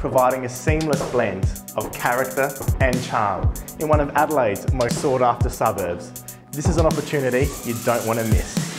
providing a seamless blend of character and charm in one of Adelaide's most sought after suburbs. This is an opportunity you don't want to miss.